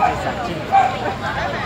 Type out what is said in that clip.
さん。